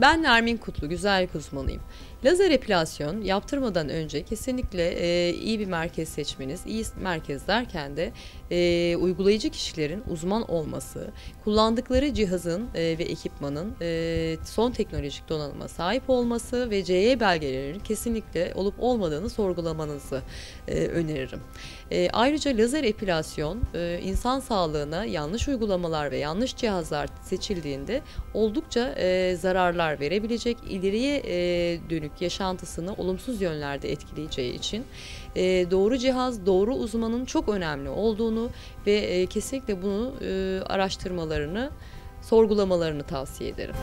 Ben Nermin Kutlu, güzellik uzmanıyım. Lazer epilasyon yaptırmadan önce kesinlikle e, iyi bir merkez seçmeniz, iyi merkez derken de e, uygulayıcı kişilerin uzman olması, kullandıkları cihazın e, ve ekipmanın e, son teknolojik donanıma sahip olması ve CE belgelerinin kesinlikle olup olmadığını sorgulamanızı e, öneririm. E, ayrıca lazer epilasyon e, insan sağlığına yanlış uygulamalar ve yanlış cihazlar seçildiğinde oldukça e, zararlar verebilecek, ileriye e, dönük yaşantısını olumsuz yönlerde etkileyeceği için e, doğru cihaz, doğru uzmanın çok önemli olduğunu ve e, kesinlikle bunu e, araştırmalarını, sorgulamalarını tavsiye ederim.